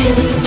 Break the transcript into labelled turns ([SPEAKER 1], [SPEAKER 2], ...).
[SPEAKER 1] Really?